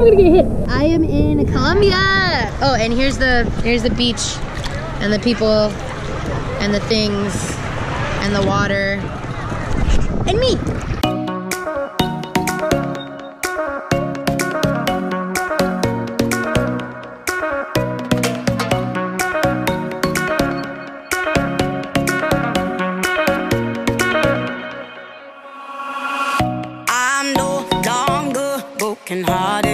I'm gonna get hit. I am in Colombia. Oh, and here's the here's the beach and the people and the things and the water and me. broken hearted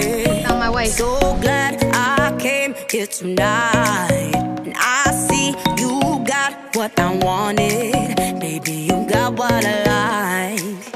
here tonight. And I see you got what I wanted. Baby, you got what I like.